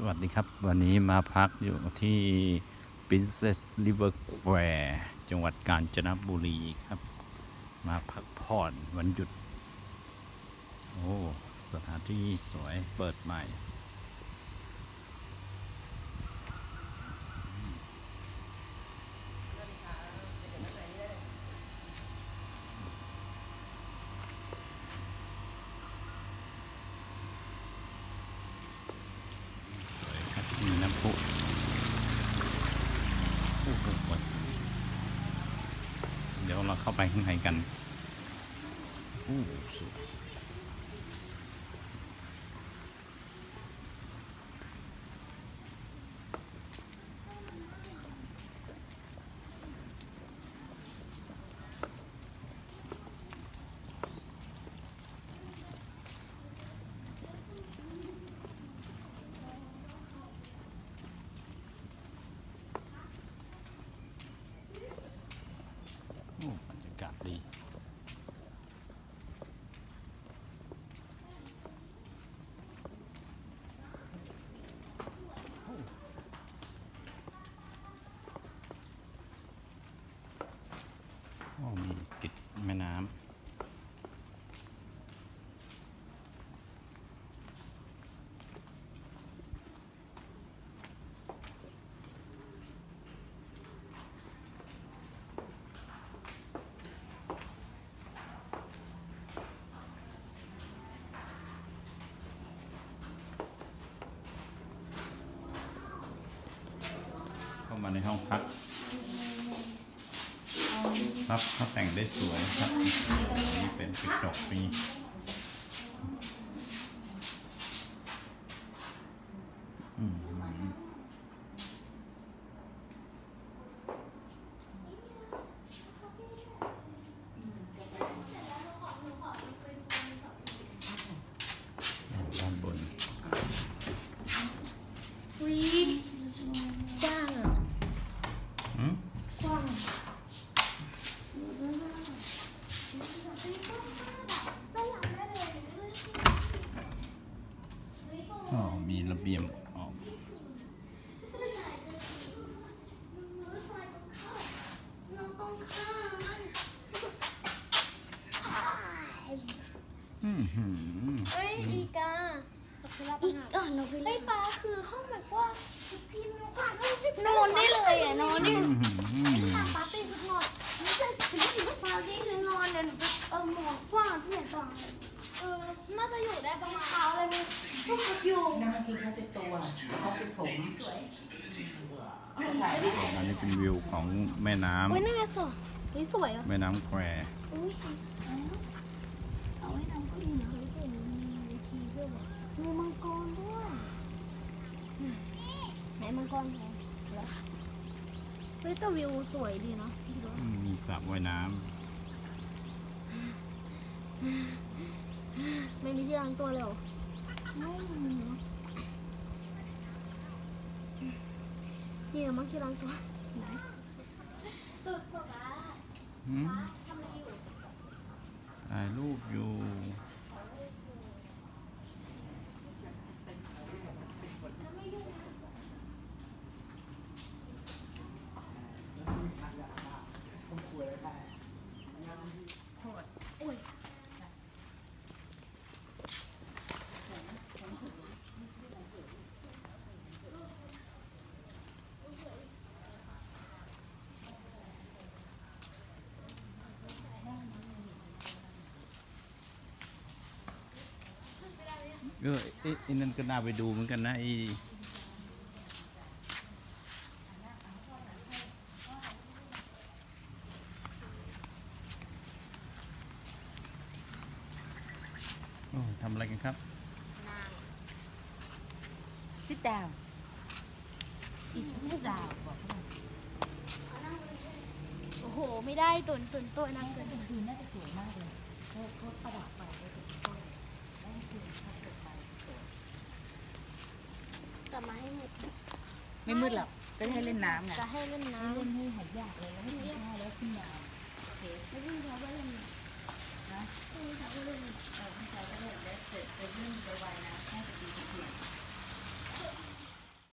สวัสดีครับ วันนี้มาพักอยู่ที่ Princess River Square จังหวัดกาญจนบุรีครับ มาพักผ่อนวันหยุด โอ้ สถานที่สวยเปิดใหม่ สวยครับุเดี๋ยวเราเข้าไปข้างในกันอู้สวยโอ้บรรยากาศดี โอ้มีติดแม่น้ำ เข้า มาในห้องพักครับเขาแต่งได้สวยครับนี่เป็นกระจกมีอืมด้านบน วีจ้างอะ อืม กว้าง อ๋อมีระเบียงออก น้องต้องข้ามมัน อืมหืม เอ้ยอีกาอีกอะนกพิราบปลาคือห้องแบบว่าพิมพ์นอนได้เลยอะนอนได้อืมหืมปาร์ตี้ทุกนอนไม่ใช่ถึงถึงปาร์ตี้ถึงนอนเนี่ยเออหมอนฟาดเนี่ยต่างเออน่าจะอยู่ได้ประมาณเช้าเลยมั้ยพวกอยู่นั่นมันคือผ้าเช็ดตัวผ้าเช็ดผมสวยถ่ายรูปอันนี้เป็นวิวของแม่น้เฮ้ยนั่นไงสวยเฮ้ยสวยอะำแม่น้ำแคว อุ้ยเอาไว้ทำก็ดีนะเฮ้ยเห็นมีเวทีด้วยว่ะมีมังกรด้วยไหนมังกรแท นเฮ้ยแต่วิวสวยดีเนาะพี่ดูอืมมีสระว่ายน้ไม่มีที่ล้างตัวเลยเหรอไม่มีเนอะนี่มังที่ล้างตัวไหนตัวป๊าป๊าำอืมทำอะไรอยู่ถ่ายรูปอยู่ เออไอ้ไอ้นั่นก็น่าไปดูเหมือนกันนะไอ้โอ้ทำอะไรกันครับซิดดาวอีซิดดาวบอกเขาหน่อยโอ้โห ไม่ได้ตุนตุนตัวนั่งตุนคืนน่าจะสวยมากเลยเขาเขาประดับไฟไว้ตรงต้นแล้วคืนเขาเกิดไฟสวย แต่มาให้หมดไม่มืดหรอกก็ให้เล่นน้ำไงจะให้เล่นน้ให้เล่นให้หายยากเลยแล้วให้กินข้าวแล้วขึ้นยา